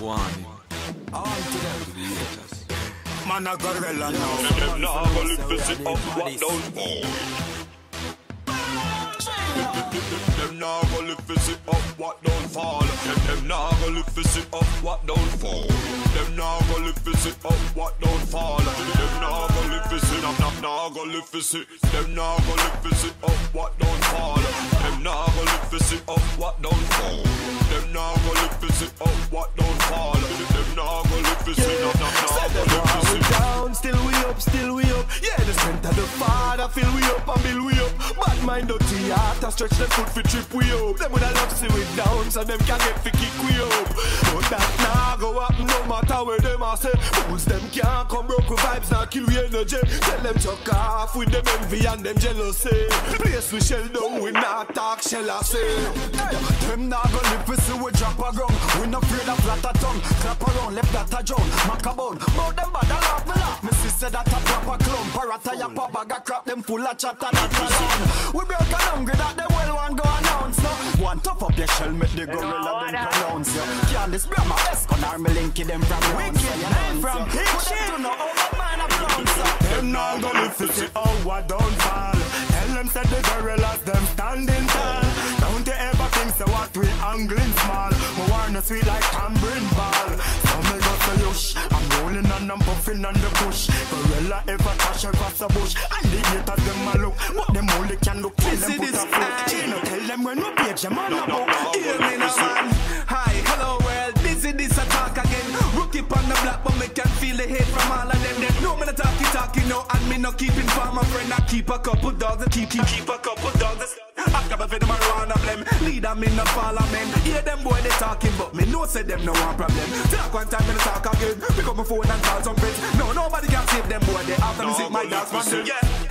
Warning. On to them to the haters. Man a gorilla now. Them nah go live to sit up what down for. Them nah go to up what don't fall. Them nah go to sit up what don't fall. Them nah go to sit up what don't fall. Them nah go to sit up nah nah go live to. Them nah go to sit up what don't fall. Them nah go to sit up what don't fall. Them nah go to sit up Father fill we up and build we up. Bad mind dirty heart, I stretch the foot for trip we up. Them would have love to see we down, so them can get fi kick we up. But that nah go up, no matter where them a say. Fools them can't come broke with vibes, now kill we energy. Tell them chuck off with them envy and them jealousy. Place we shell down, we not talk shell I say. Hey, them nah go live we see we drop a ground. We not afraid of flat a tongue. Clap around, left that a drown. Macabone, bout them bad, I laugh me. Me sister that a proper clown. Parata ya pop bag a crap, them full of chatter that a land. We broke and hungry that them well want go announce no. One tough up your shell, make the gorilla them uh. pronounce you. Can't this Bramma Escon army linky them from Wicked man from Put them to no over man a pronounce Them now go live to see how what don't fall. Tell them said the gorillas them standing tall. Don't you ever think so what we angling small. We want no sweet like tambourine ball. So me go say yush. I'm rolling and I'm puffing on the push. Gorilla ever crash across the bush. And the haters them a look, but them only can look. Tell them put a foot. You know tell them when we page them on a book. Hear me now, man. Hi, hello world. This is this attack again. Rookie on the block, but me can feel the hate from talking, no, and me not keeping for my friend. I keep a couple dogs, I keep keep keep a couple dogs. I got a fit marijuana blame. Lead them in the parliament. Hear them boy they talking, but me know say them no one problem. Talk one time, me no talk again. Pick up my phone and call some friends. No, nobody can save them boy. They after me sit my dogs. Yeah.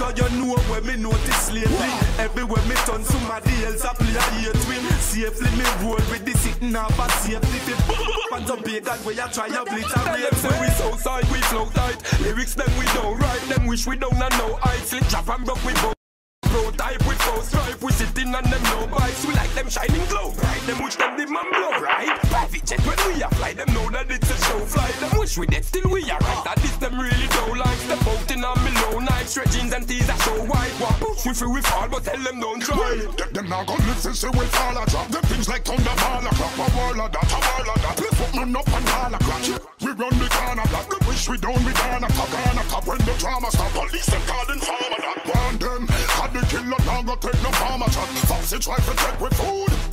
Esco, you know where me notice lately. Everywhere me turn, somebody else a play a hate win. Safely me roll with the sitting up a safely. Fi and some pagan where you try a obliterate. Say we so side, we flow tight. Lyrics them we don't write, them wish we don't and no I slip drop and broke we both. Prototype with four stripe, we sitting on them no bikes. We like them shining glow bright, them wish them the man blow right. Private jet when we fly, them know that it's a show fly. Wish we dead, still we are right. That this them really don't like. Step out in a me low night, stretch jeans and tees that show white. What? Push we free we fall, but tell them don't try. Them, them now gon' listen, say we fall. A drop Them things like thunder, ball. A clock, a wall a that, a wall a that Let's put man up and all a crack We run the corner. Block, the wish we down, we down a top, on a top When the drama stop, police them calling farmer. That Want them, had the killer, now go take no farmer shot Foxy try to take with food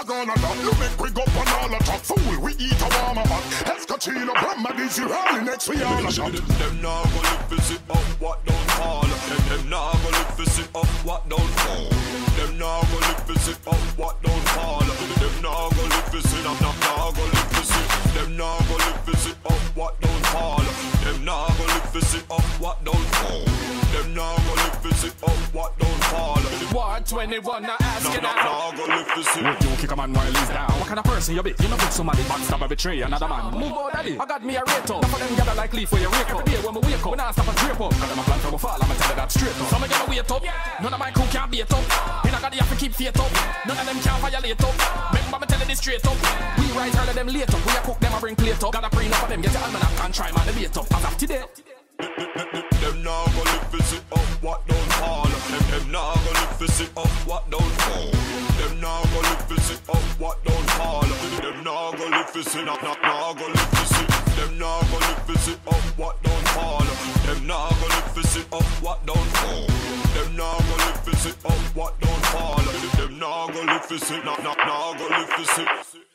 I gonna love you, make we go on all a top Fool, we eat a warmer hot Escachino, Bramma, dizzy, rally next we all a shot Them nah go live sit up what don't fall. Them them nah go live sit up what don't fall. Them nah go live sit up what don't fall. Them nah go live sit up nah nah go live to sit. Them nah go live sit up what don't fall. Them nah go live sit up what don't fall. Them nah go live sit up what don't fall. Ward 21, now ask go live to sit. You kick a man while he's down. What kind of person you be? You know put somebody backstab or betray another man. Move out daddy. I got me a rate up. Enough of them gather like leaf where you wake up. Every day when we wake up, we not stop and drape up. Got them a plan for we fall, I'ma tell you that straight up. Some of them wait up. None of my crew can beat up. You not got the have to keep faith up. None of them can violate up. Remember me telling this straight up. We rise early, them late up. We a cook them, a bring plate up. Gotta pre enough of them, get your almanac and try man the up. As of today. Nah go live to sit up nah go live to sit. Them nah oh, go live to sit up what don't fall. Them nah go live to sit up oh, what don't fall. Them nah go live to sit up oh, what don't fall. Them nah go live to sit nah nah go live to sit.